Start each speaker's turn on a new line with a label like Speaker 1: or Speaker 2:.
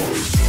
Speaker 1: Fight.